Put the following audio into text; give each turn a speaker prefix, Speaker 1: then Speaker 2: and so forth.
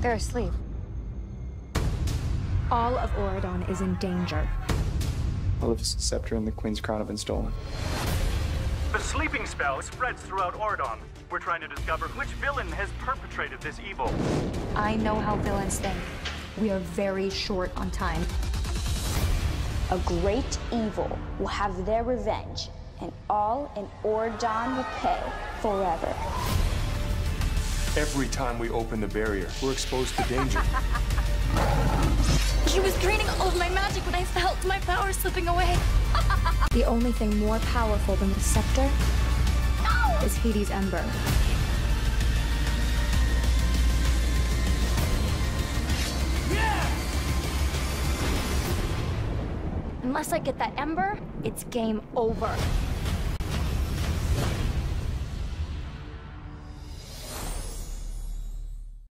Speaker 1: They're asleep.
Speaker 2: All of Auradon is in danger.
Speaker 3: Maleficent's scepter and the Queen's crown have been stolen.
Speaker 4: The sleeping spell spreads throughout Auradon. We're trying to discover which villain has perpetrated this evil.
Speaker 1: I know how villains think.
Speaker 2: We are very short on time.
Speaker 5: A great evil will have their revenge, and all in Auradon will pay forever.
Speaker 6: Every time we open the barrier, we're exposed to danger.
Speaker 7: He was draining all of my magic when I felt my power slipping away.
Speaker 2: The only thing more powerful than the scepter
Speaker 7: No!
Speaker 2: is Hades' Ember.
Speaker 7: Unless I get that ember, it's game over.